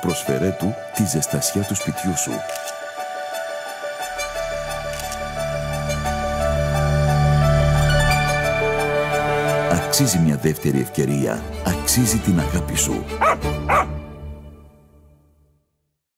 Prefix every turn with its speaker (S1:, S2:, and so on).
S1: Προσφέρε του τη ζεστασιά του σπιτιού σου. Αξίζει μια δεύτερη ευκαιρία. Αξίζει την αγάπη σου.